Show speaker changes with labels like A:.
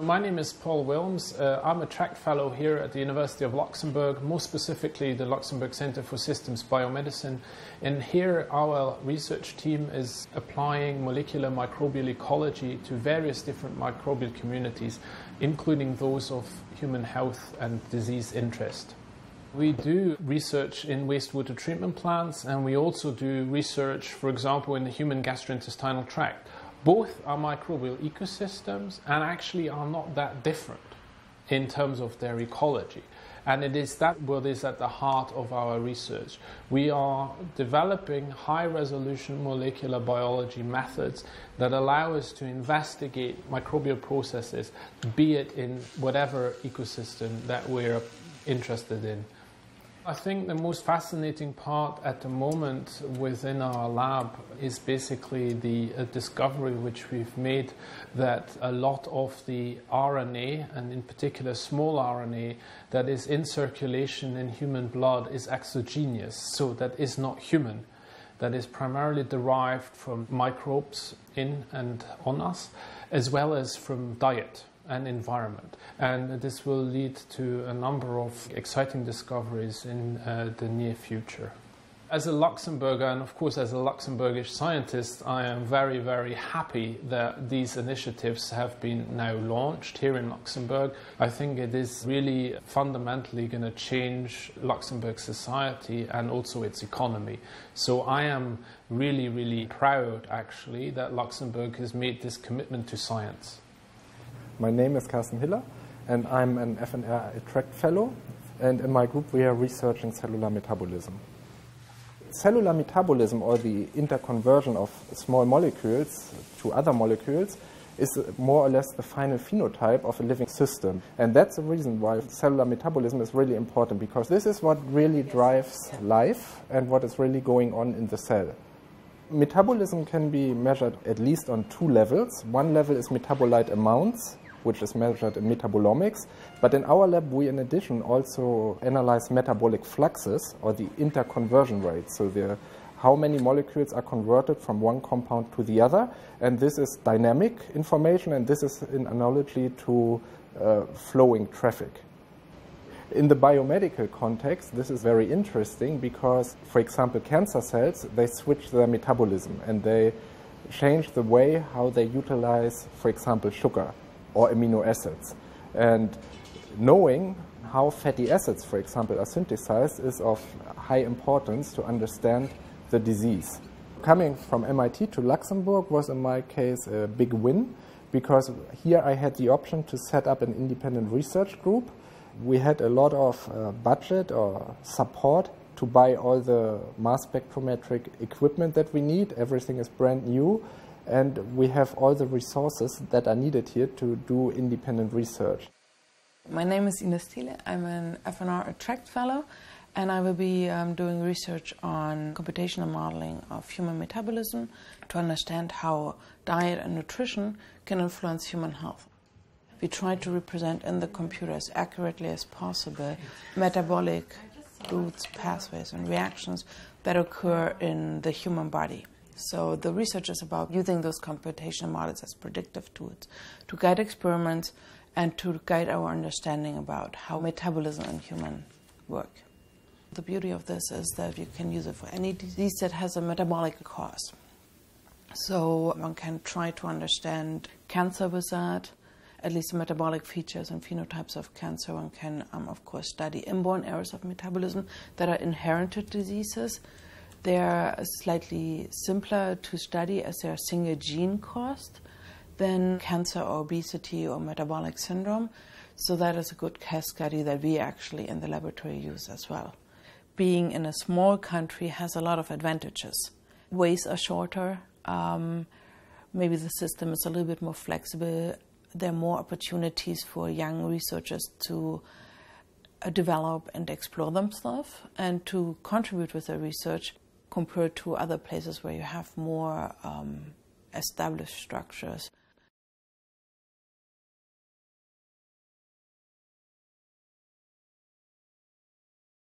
A: My name is Paul Wilmes. Uh, I'm Attract fellow here at the University of Luxembourg, more specifically the Luxembourg Center for Systems Biomedicine. And here, our research team is applying molecular microbial ecology to various different microbial communities, including those of human health and disease interest. We do research in wastewater treatment plants, and we also do research, for example, in the human gastrointestinal tract both are microbial ecosystems and actually are not that different in terms of their ecology. And it is that what is at the heart of our research. We are developing high resolution molecular biology methods that allow us to investigate microbial processes, be it in whatever ecosystem that we're interested in. I think the most fascinating part at the moment within our lab is basically the uh, discovery which we've made that a lot of the RNA, and in particular small RNA, that is in circulation in human blood is exogenous, so that is not human. That is primarily derived from microbes in and on us, as well as from diet and environment. And this will lead to a number of exciting discoveries in uh, the near future. As a Luxembourger, and of course as a Luxembourgish scientist, I am very, very happy that these initiatives have been now launched here in Luxembourg. I think it is really fundamentally going to change Luxembourg society and also its economy. So I am really, really proud actually that Luxembourg has made this commitment to science.
B: My name is Karsten Hiller, and I'm an FNR Attract Fellow. And in my group, we are researching cellular metabolism. Cellular metabolism, or the interconversion of small molecules to other molecules, is more or less the final phenotype of a living system. And that's the reason why cellular metabolism is really important, because this is what really drives life and what is really going on in the cell. Metabolism can be measured at least on two levels. One level is metabolite amounts, which is measured in metabolomics. But in our lab, we in addition also analyze metabolic fluxes or the interconversion rate. So the how many molecules are converted from one compound to the other. And this is dynamic information, and this is in analogy to uh, flowing traffic. In the biomedical context, this is very interesting because, for example, cancer cells, they switch their metabolism and they change the way how they utilize, for example, sugar or amino acids. And knowing how fatty acids, for example, are synthesized is of high importance to understand the disease. Coming from MIT to Luxembourg was, in my case, a big win because here I had the option to set up an independent research group. We had a lot of uh, budget or support to buy all the mass spectrometric equipment that we need. Everything is brand new and we have all the resources that are needed here to do independent research.
C: My name is Ines Thiele. I'm an FNR Attract Fellow, and I will be um, doing research on computational modeling of human metabolism to understand how diet and nutrition can influence human health. We try to represent in the computer as accurately as possible metabolic routes, pathways, and reactions that occur in the human body. So the research is about using those computational models as predictive tools to guide experiments and to guide our understanding about how metabolism in human work. The beauty of this is that you can use it for any disease that has a metabolic cause. So one can try to understand cancer with that, at least the metabolic features and phenotypes of cancer. One can, um, of course, study inborn errors of metabolism that are inherited diseases they are slightly simpler to study as they are single gene caused than cancer or obesity or metabolic syndrome. So that is a good case study that we actually in the laboratory use as well. Being in a small country has a lot of advantages. Ways are shorter. Um, maybe the system is a little bit more flexible. There are more opportunities for young researchers to uh, develop and explore themselves and to contribute with their research compared to other places where you have more um, established structures.